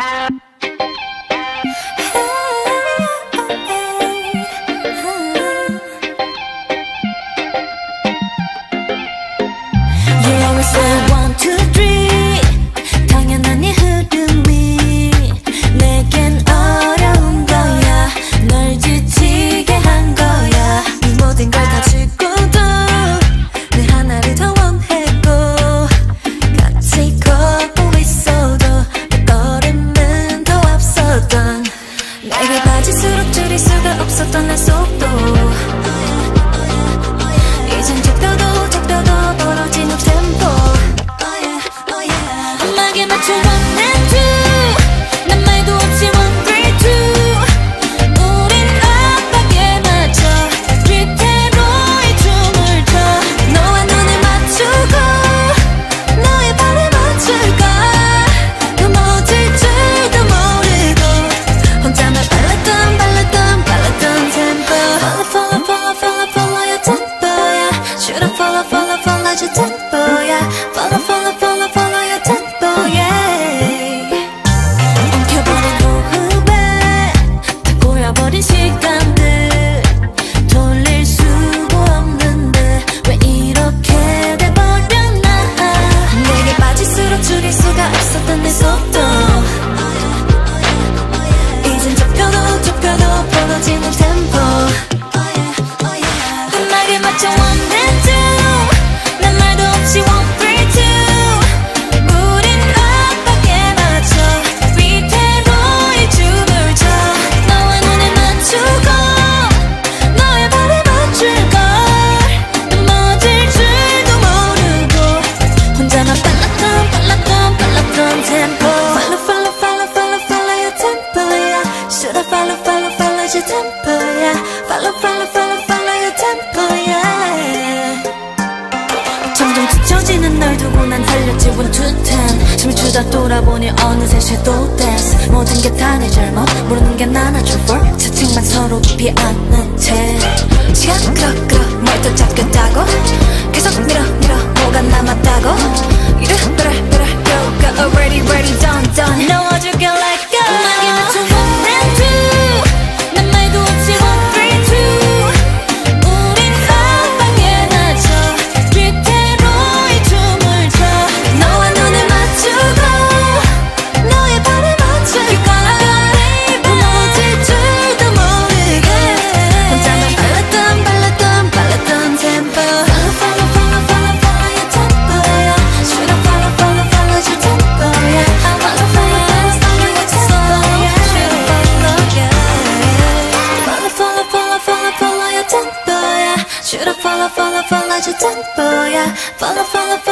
Um. 달랐던 내 속도. 이젠 적도도 적도도 벌어진 흡 템포. Oh 음악에 oh 맞춰 왔네. Chính 멈추다 돌아보니 어느새 섀도우 댄스. 모든 게 다 내 잘못. 모르는 게 나나 줄 볼 채팅만 서로 깊이 않는 채. 시간 끌어 끌어 뭘더 잡겠다고 계속 밀어 밀어 뭐가 남았다고. 이래 그래 그래 go go already ready done done. 넣 Should I follow, follow, follow your tempo, yeah. Follow, follow, follow